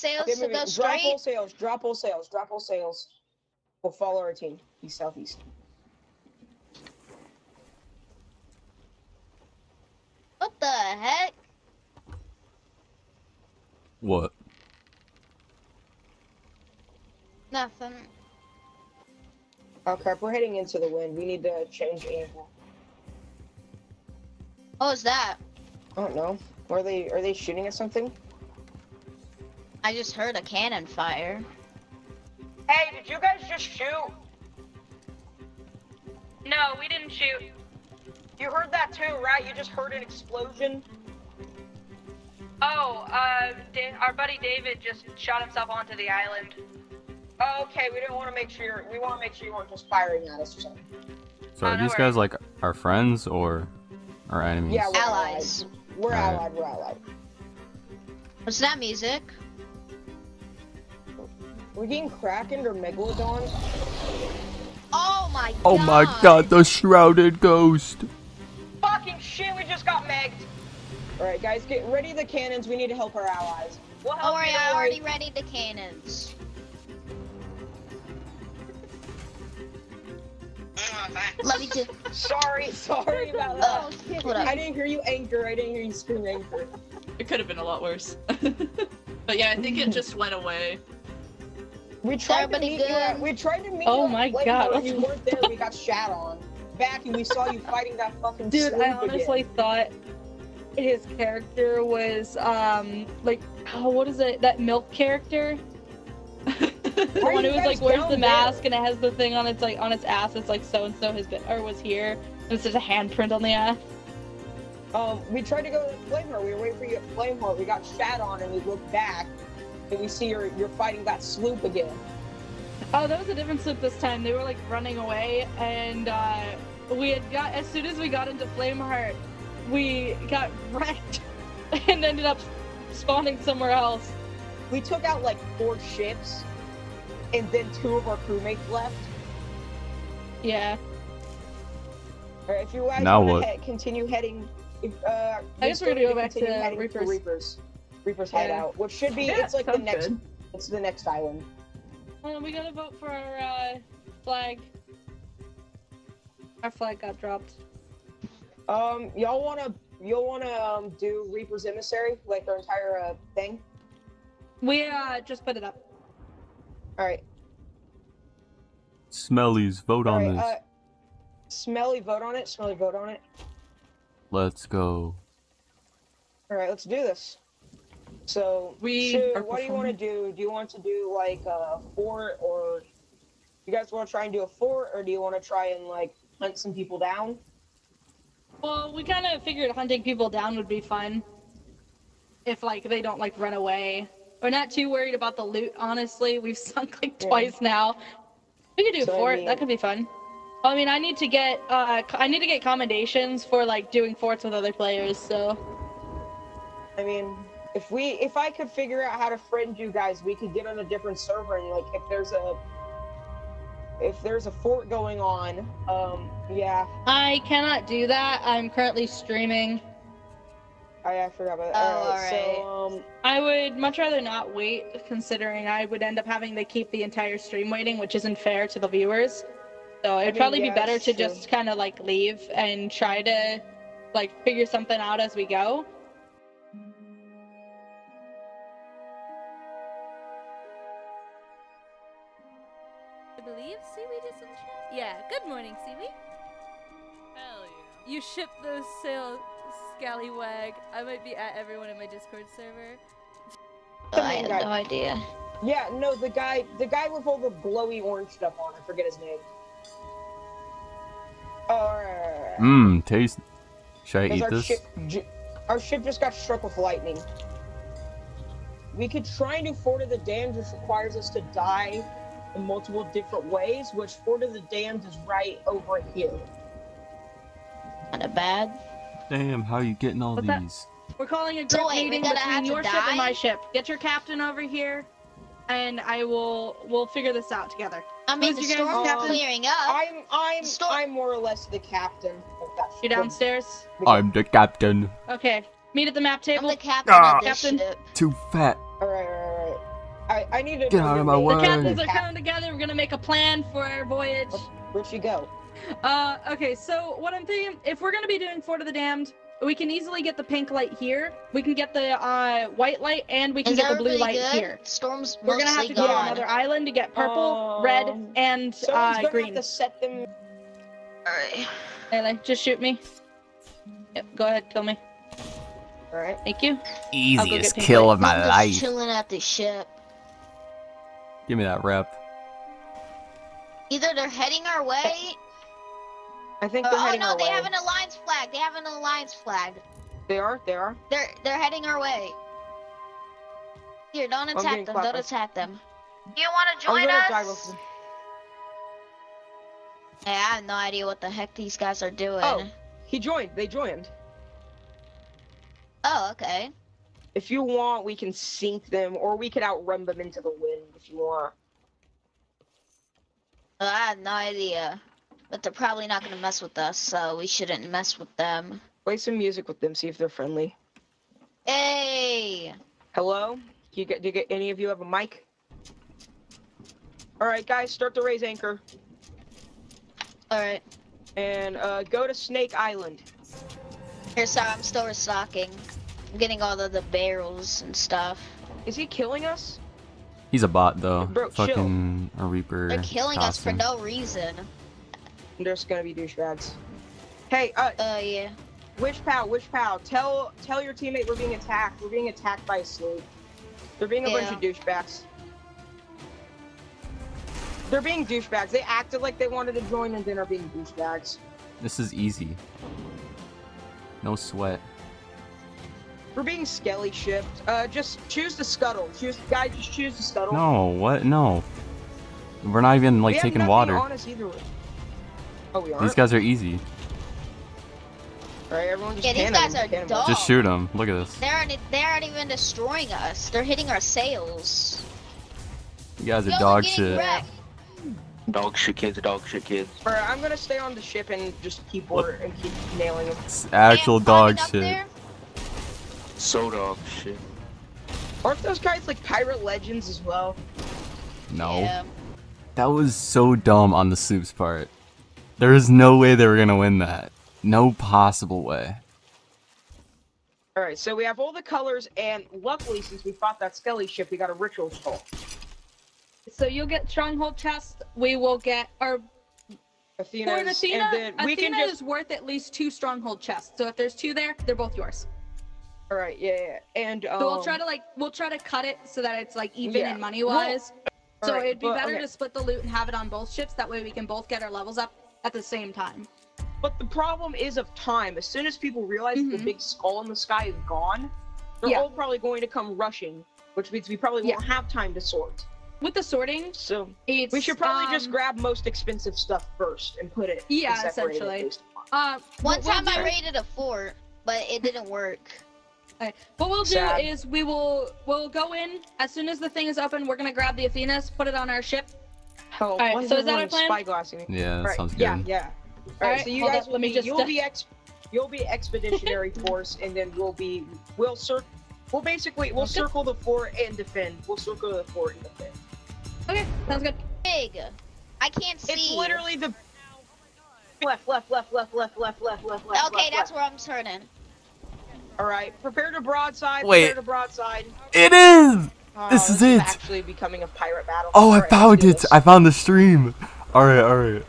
Sails Okay, to maybe- go drop all straight. sails. Drop all sails. Drop all sails. We'll follow our team. East southeast. What the heck? What? Nothing. Oh crap! We're heading into the wind. We need to change angle. What was that? I don't know. Are they are they shooting at something? I just heard a cannon fire. Hey, did you guys just shoot? No, we didn't shoot. You heard that too, right? You just heard an explosion. Oh, uh, Da- our buddy David just shot himself onto the island. Oh, okay, we didn't want to make sure. We want to make sure you weren't just firing at us or something. So Oh, are no these guys like our friends or our enemies? Yeah, we're Allies. allied. We're Alright. allied. We're allied. What's that music? We're getting Kraken or Megalodon. Oh my god. Oh my god, the shrouded ghost. Fucking shit! We just got megged. All right, guys, get ready the cannons. We need to help our allies. We'll help Don't worry, I already ready the cannons. Love you too. Sorry, sorry about Oh, that. hold up. I didn't hear you anchor. I didn't hear you scream anchor. It could have been a lot worse. but yeah, I think it just went away. We tried Everybody to meet you. At, we tried to meet Oh you. at my Flame God, War, You weren't there. We got shat on. Back and we saw you fighting that fucking. Dude, sloop I again. honestly thought his character was um like oh what is it that milk character? The Why one who was like wears down the there? mask and it has the thing on its like on its ass. It's like so and so has been or was here. And it's just a handprint on the ass. Um, we tried to go to Flameheart. We were waiting for you at Flameheart. We got shat on, and we looked back, and we see you're you're fighting that sloop again. Oh, that was a different sloop this time. They were like running away, and uh, we had got as soon as we got into Flameheart, we got wrecked and ended up spawning somewhere else. We took out like four ships, and then two of our crewmates left. Yeah. All right, if you guys Now want what? to he- continue heading, if, uh, I we guess still we're gonna go back continue to heading Reapers. Reapers. Reapers Yeah. hideout, which should be Yeah, it's like the next good. it's the next island. Well, we gotta vote for our uh, flag. Our flag got dropped. Um, y'all wanna y'all wanna um do Reaper's emissary like our entire uh, thing? We uh just put it up. All right, Smellies, vote all on right. this. Uh, Smelly, vote on it. Smelly, vote on it. Let's go. All right, let's do this. So, We Shu, what do you want to do? Do you want to do like a fort, or you guys want to try and do a fort, or do you want to try and like hunt some people down? Well, we kind of figured hunting people down would be fun. If like they don't like run away. We're not too worried about the loot, honestly. We've sunk like Yeah. twice now. We could do So, I fort. mean- That could be fun. I mean, I need to get uh, I need to get commendations for like doing forts with other players. So I mean, if we if I could figure out how to friend you guys, we could get on a different server and like if there's a if there's a fort going on, um, yeah, I cannot do that. I'm currently streaming. I, I forgot about that. Oh, Alright, so um, I would much rather not wait, considering I would end up having to keep the entire stream waiting, which isn't fair to the viewers. So it'd mean, probably yeah, be better to true. just kind of like leave and try to like figure something out as we go. Believe Seaweed is in chat. Yeah, good morning, Seaweed. Hell yeah. You ship those sail scallywag. I might be at everyone in my Discord server. Oh, I had no idea. yeah, no, the guy the guy with all the glowy orange stuff on, I forget his name. Oh, alright. Mmm, taste. Should I eat our this? ship, our ship just got struck with lightning. We could try and do Fort of the Damned, which requires us to die in multiple different ways, which Fort of the Damned is right over here. Kinda bad. Damn, how are you getting all What's that? these? We're calling a So group wait, meeting between your ship and my ship. Get your captain over here, and I will we'll figure this out together. I mean, the Who's your guys' storm's captain? clearing up. I'm I'm Stop. I'm more or less the captain You ship. downstairs? I'm the captain. Okay. Meet at the map table. I'm table. the captain Ah. of this Captain. ship. Too fat. Alright, alright, alright. I need to. Get out of my way. The captains are coming together. We're gonna make a plan for our voyage. Where'd she go? Uh, okay, so what I'm thinking, if we're gonna be doing Fort of the Damned, we can easily get the pink light here. We can get the uh, white light, and we can Is get the blue everybody light good? here. Storm's We're gonna have mostly to go to another island to get purple, red, Um, and Someone's uh, gonna green. have to set them. Alright. Lele, just shoot me. Yep, go ahead, kill me. All right. Thank you. Easiest kill light. of my I'm just life. chilling at the ship. Give me that rep. Either they're heading our way. I think they're oh heading no, our they way. have an alliance flag. They have an alliance flag. They are. They are. They're they're heading our way. Here, don't attack them. Don't attack them. Do you want to I'm join gonna us? die with. Hey, I have no idea what the heck these guys are doing. Oh. He joined. They joined. Oh, okay. If you want, we can sink them, or we could outrun them into the wind if you want. Well, I have no idea. But they're probably not gonna mess with us, so we shouldn't mess with them. Play some music with them. See if they're friendly. Hey! Hello? Do you get? Do you get any of you have a mic? All right, guys, start to raise anchor Alright. and uh, go to Snake Island. Here, sorry, I'm still restocking. I'm getting all of the barrels and stuff. Is he killing us? He's a bot though. Bro, chill. Fucking a reaper. They're killing us for no reason. There's gonna be douchebags. Hey, uh, Oh, yeah. Wish Pal, Wish Pal, tell tell your teammate we're being attacked. We're being attacked by a slave. They're being a bunch of douchebags. They're being douchebags. They acted like they wanted to join and then are being douchebags. This is easy. No sweat. We're being skelly shipped. Uh, just choose the scuttle. Choose, guys, just choose the scuttle. No, what? No. We're not even like we taking water. on us either way. Oh, we. These guys are easy. All right, everyone just Yeah, these cannon, guys are cannon. dogs. Just shoot them. Look at this. They aren't, they aren't even destroying us. They're hitting our sails. You guys are Yo, dog shit. wrecked. Dog shit kids, dog shit kids. All right, I'm gonna stay on the ship and just keep order and keep nailing them. It's actual Man, dog climbing up shit. There? So dog shit. Aren't those guys like pirate legends as well? No. Yeah. That was so dumb on the soups part. There is no way they were gonna win that. No possible way. All right, so we have all the colors, and luckily, since we fought that Skelly ship, we got a ritual skull. So you'll get stronghold chest. We will get our Athena's, for Athena. and then we Athena can just. is worth at least two stronghold chests. So if there's two there, they're both yours. All right, yeah, yeah, and um, So we'll try to like we'll try to cut it so that it's like even yeah. in money wise. so alright, it'd be but- better okay. to split the loot and have it on both ships. That way we can both get our levels up at the same time. But the problem is of time. As soon as people realize the Mhm. big skull in the sky is gone, they're Yeah. all probably going to come rushing, which means we probably Yeah. won't have time to sort. With the sorting, So it's we should probably just um, grab most expensive stuff first and put it. Yeah, and separate it essentially. Uh, One time I raided a fort, but it didn't work. Okay. What we'll do Sad. is we will we'll go in as soon as the thing is open. We're gonna grab the Athenas, put it on our ship. Oh, Alright, so is that everyone our plan? Spyglassing? Yeah, that Right, sounds good. Yeah, yeah. All right, Alright, so you guys up, will let me be, just, you'll uh, be ex, you'll be expeditionary force, and then we'll be, we'll cir, we'll basically, we'll Sounds good. circle the fort and defend. We'll circle the fort and defend. Okay, sounds good. Big. I can't see. It's literally the left, left, left, left, left, left, left, left, left. Okay, left, that's left. where I'm turning. All right, prepare to broadside. Wait. Prepare to broadside. It is! Oh, This is it. Actually, becoming a pirate battle. Oh, I All right, found it! I found the stream! Alright, alright.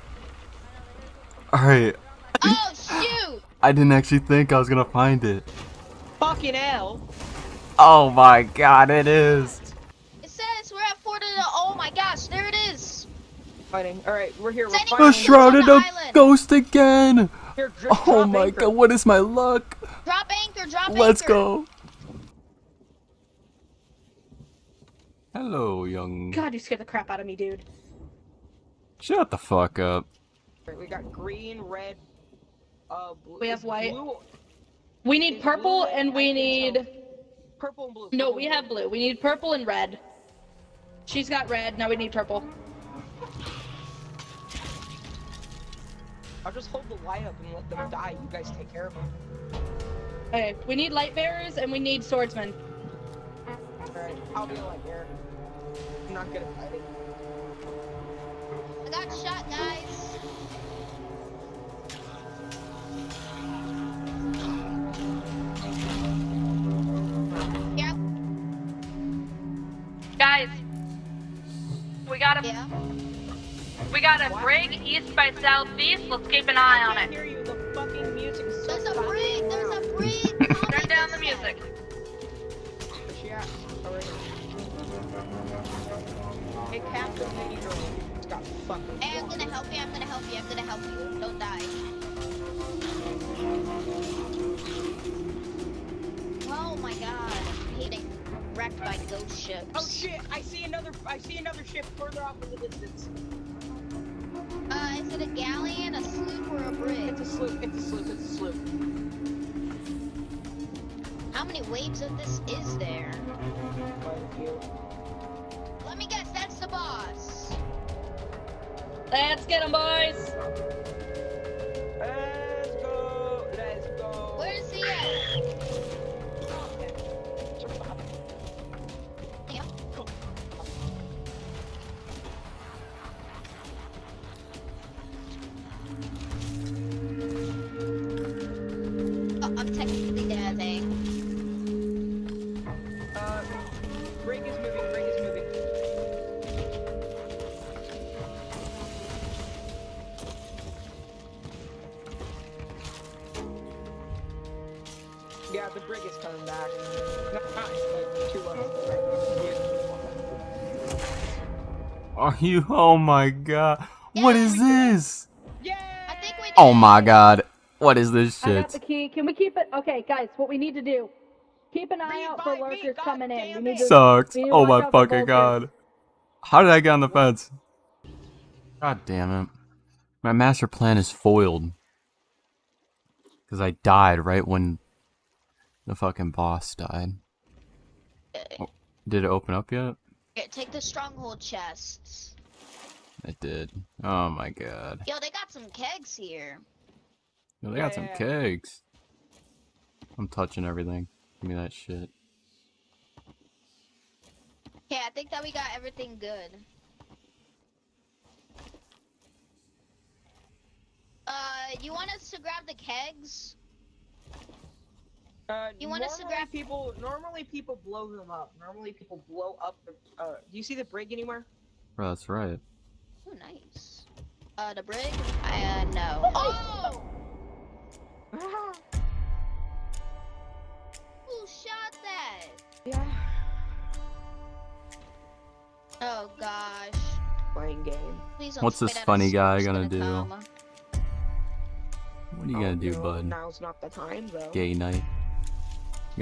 Alright. Oh shoot! I didn't actually think I was gonna find it. Fucking hell. Oh my god, it is! It says we're at Fort of the. Oh my gosh, there it is. Fighting. All right, we're here. We're Sending The finally shrouded on of ghost again! Here. Just Oh drop my anchor. god, what is my luck? Drop anchor. Drop Let's anchor. go! Hello, young. God, you scared the crap out of me, dude. Shut the fuck up. We got green, red, uh, blue. We have white. Blue, We need is purple blue and we need so. purple and blue. no, purple we have blue. We need purple and red. She's got red. Now we need purple. I'll just hold the light up and let them die. You guys take care of them. Okay, we need light bearers and we need swordsmen. All right, I'll be like there. I'm not good at fighting. I got shot, guys. Yeah, Guys, we got him. yeah. We got a brig east by southeast. Let's keep an eye on I it. hear you. The fucking music is There's a goddamn brig. There's a brig. Turn down the music. Where's? Oh. Hey, Captain Peggy Girl. It's got fucking. Hey, I'm gonna help you. I'm gonna help you. I'm gonna help you. Don't die. Oh my god. I'm getting wrecked by ghost ships. Oh shit! I see another. I see another ship further off in the distance. Is it a galleon, a sloop, or a brig? It's a sloop. It's a sloop. It's a sloop. How many waves of this is there? Quite a few. Let me guess, that's the boss. Let's get him, boys. The brig is coming back. Not, not like, to us. Are you? Oh my god. What is this? Yeah. I think we. Oh my god. What is this shit? I got the shit? key. Can we keep it? Okay, guys, what we need to do? Keep an eye out for Revive me, lurkers God coming in. We need to. Sucks. we need to Oh my fucking god. How did I get on the fence? God damn it. My master plan is foiled. Because I died right when the fucking boss died. Oh, did it open up yet? Here, take the stronghold chests. It did. Oh my god. Yo, they got some kegs here. Yo, they got some Yeah. kegs. I'm touching everything. Give me that shit. Okay, I think that we got everything good. Uh, you want us to grab the kegs? Uh, You want us to normally grab- people? Normally people blow them up. Normally people blow up the. Uh, do you see the brig anywhere? Bro, that's right. Oh, nice. Uh, the brig? Uh, no. Oh! Who shot that? yeah. Oh gosh. Playing game. Please don't What's this funny soup, guy it's gonna do? come. What are you Oh, gonna do, no, bud? Now's not the time though. Gay night.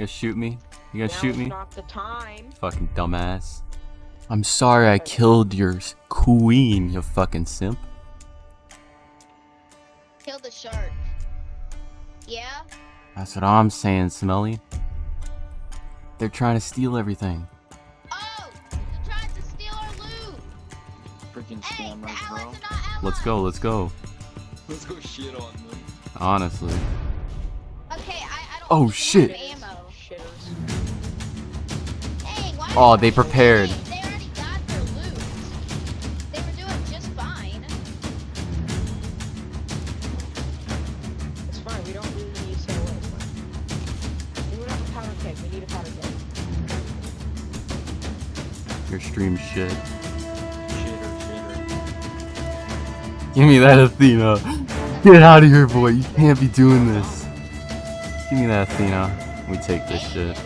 You gonna shoot me? You gonna shoot me? not the time. Fucking dumbass. I'm sorry I killed your queen, you fucking simp. Kill the shark. Yeah? That's what I'm saying, Smelly. They're trying to steal everything. Oh! They're trying to steal our loot! Freaking Hey, scammers, bro. are not allies! Let's go, let's go. Let's go shit on them. Honestly. Okay, I, I don't Oh, even shit. Oh, they prepared. They already got their loot. They were doing just fine. We don't really need to stay away. It's fine. We don't have a powder keg. We need a powder keg. Your stream shit. Shitter, shitter. Give me that Athena. Get out of here, boy. You can't be doing this. Give me that Athena. We take this shit.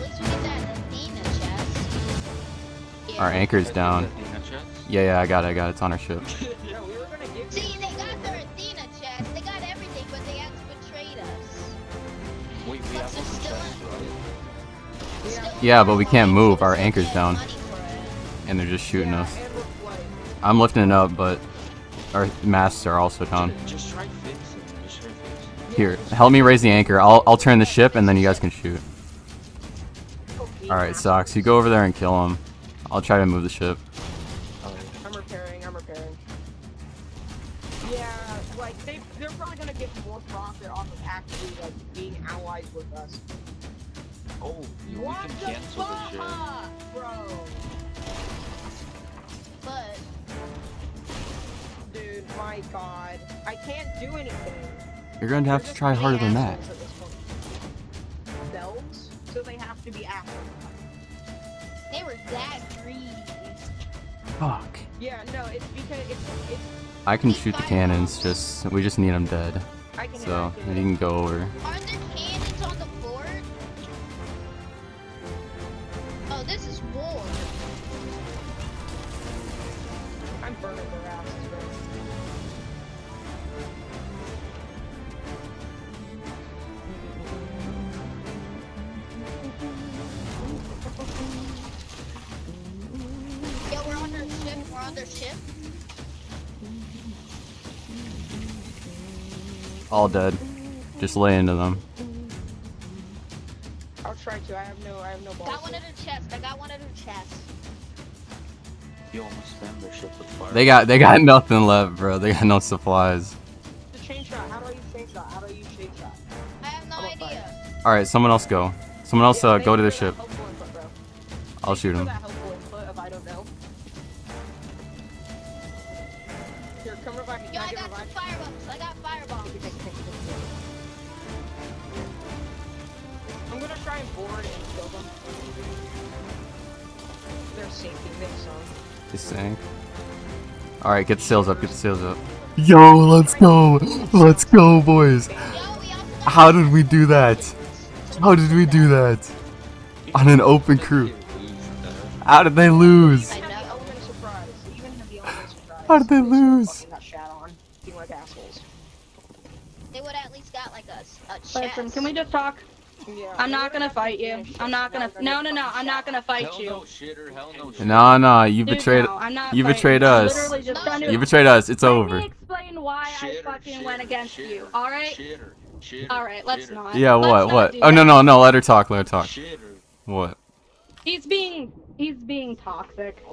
Our anchor's down. Yeah, yeah, I got it, I got it. It's on our ship. No, we were gonna give. See, they got their Athena chest. They got everything, but they actually betrayed us. Wait, we have still chest, right? Still- Yeah, but we can't move. Our They anchor's down. money for it. And they're just shooting yeah, us. And we're flooding. I'm lifting it up, but our masts are also down. Just, just try fixing it. Just try fixing it. Here, help me raise the anchor. I'll I'll turn the ship and then you guys can shoot. All right, now. Socks, you go over there and kill him. I'll try to move the ship. I'm repairing, I'm repairing. Yeah, like, they, they're probably gonna get more profit off of actually, like, being allies with us. Oh, you we can the cancel the ship. bro! But... Dude, my god. I can't do anything. You're gonna have to try harder than that. So they have to be. They were that greedy. Fuck. Yeah, no, it's because it's it's I can shoot the cannons, just we just need them dead. I can So, imagine you can go over. All dead. Just lay into them. I'll try to. I have no I have no balls. Got one of their chests. I got one of their chests. You almost spam their ship with fire. They got they got nothing left, bro. They got no supplies. The chain shot. How do I use chain shot? How do I use chain shot? I have no I'm fire. All right, someone else go. Someone else Yeah, uh, go to the ship. helpful input. I'll shoot him. Here, come revive me. Yo, I I got some revived? firebombs. I got you. I'm gonna try and board and kill them. They're sinking this song. Just saying. All right, get the sails up. Get the sails up. Yo, let's go. Let's go, boys. Yo, we also got How did we do that? How did we do that? On an open crew. How did they lose? I Even know. the element of surprise. Even have the element of surprise. How did they lose? got shat on. Being like assholes. They would at least got like a, a chest. Listen, can we just talk? Yeah. I'm not gonna fight you. I'm not gonna. No, no, no. I'm not gonna fight Hell you. no, shitter. Hell no, shitter. Nah, nah. You Dude, betrayed. no, you betrayed I'm us. literally just trying to. You betrayed us. It's Let over. me explain why I fucking shitter, went against shitter, you. All right. Shitter. Shitter. All right. Let's not. Yeah. What? not What? Oh no, that. no, no. Let her talk. Let her talk. Shitter. What? He's being. He's being toxic.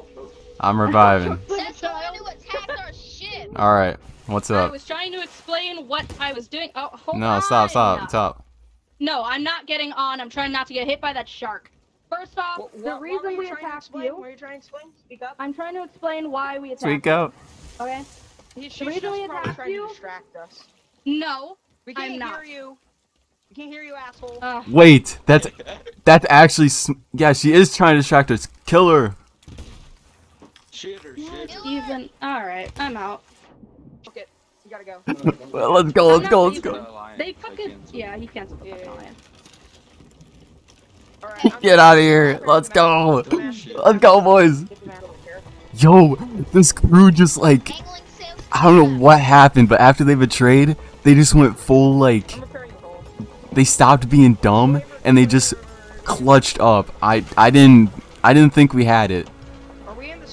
I'm reviving. Says the one who attacked our ship. All right. What's up? I was trying to explain what I was doing. Oh, hold No, on. stop, stop, stop. No, I'm not getting on. I'm trying not to get hit by that shark. First off, What, the what, what reason you we attacked you. Were you trying to explain? Speak up. I'm trying to explain why we attacked. Speak up. you, Okay. He, she's The reason just we attacked trying you- to distract us. No. We I'm can't hear you. We can't hear you, asshole. Uh, Wait, that's that's actually s- yeah. She is trying to distract us. Kill her. Shitter. Shitter. even. All right. I'm out. Okay, you gotta go. Well, let's go. Let's go. Let's go. Alliance, They fucking. Yeah, he canceled the Yeah, fucking yeah, alliance. All right, Get out of here. Let's go. Let's go, boys. Get the map over here. Yo, this crew just like I don't know what happened, but after they betrayed, they just went full like I'm repairing the hole. they stopped being dumb and they just clutched up. I I didn't I didn't think we had it,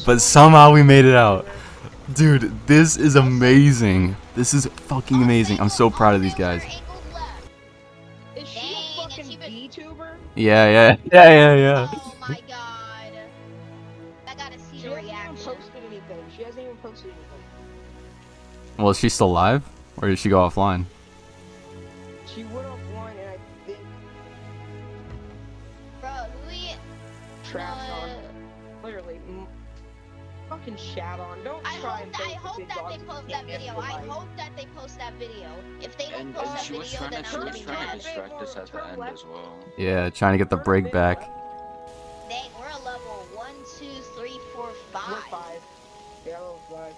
but somehow we made it out. Dude, this is amazing. This is fucking amazing. I'm so proud of these guys. Is she a fucking VTuber? Yeah, yeah, yeah, yeah, yeah. Oh my god. I gotta see She hasn't even posted anything. She hasn't even posted anything. Well, is she still alive, or did she go offline? Video. I hope that they post that video. If they don't And, post that video, then to, I'm gonna was be trying to mad. distract us at the end as well. Yeah, trying to get the Turn break back. left. Dang, we're a level one, two, three, four, We're five. five. Yeah, level five.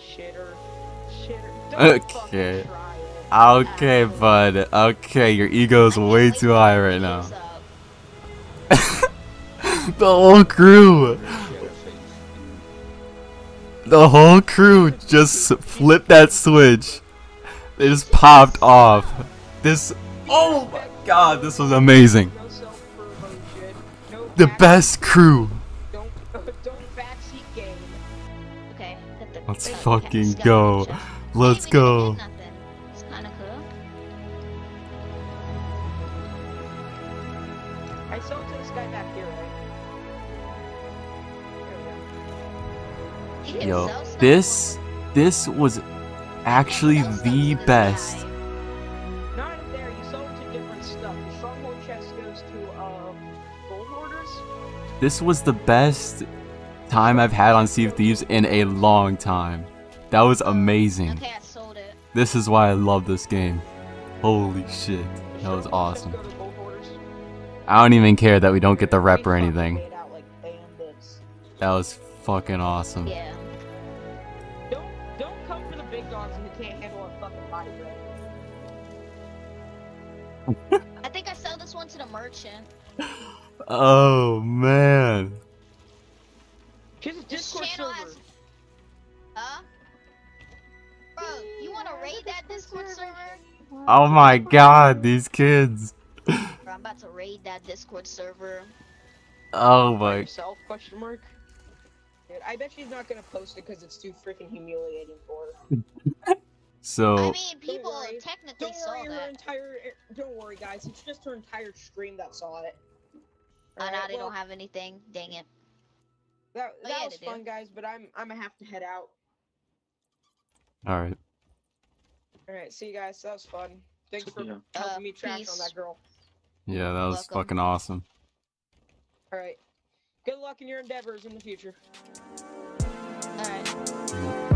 Shitter. Shitter. Don't Okay. Okay, bud. Okay, your ego's I way too high right now. The whole crew, the whole crew just flipped that switch. They just popped off. This, oh my god, this was amazing. The best crew. Let's fucking go. Let's go. I saw to this guy back here, right? Yo, this, this was actually the best. guy. Not in there, you sell it to different stuff. The stronghold chest goes to, uh, gold hoarders. This was the best time I've had on Sea of Thieves in a long time. That was amazing. Okay, I sold it. This is why I love this game. Holy shit. That was awesome. go to Gold Hoarders. I don't even care that we don't get the rep or anything. made out like bandits. That was fucking awesome. Yeah. Don't don't come for the big dogs if you can't handle a fucking body break. I think I sell this one to the merchant. Oh man. His This Discord channel server. has. Huh? Bro, you wanna raid that Discord server? Oh my god, these kids. Bro, I'm about to raid that Discord server. Oh By my. yourself? Question mark. Dude, I bet she's not gonna post it because it's too freaking humiliating for her. So I mean, people worry. technically Don't saw worry, her that. entire. Don't worry, guys. It's just her entire stream that saw it. Oh, now they well, don't have anything. Dang it. That, Oh, yeah, was they do. fun, guys. But I'm I'm gonna have to head out. alright. All right, see you guys. That was fun. Thanks for Yeah. helping Uh, me trash peace. on that girl. Yeah, that was Welcome. fucking awesome. All right. Good luck in your endeavors in the future. Alright.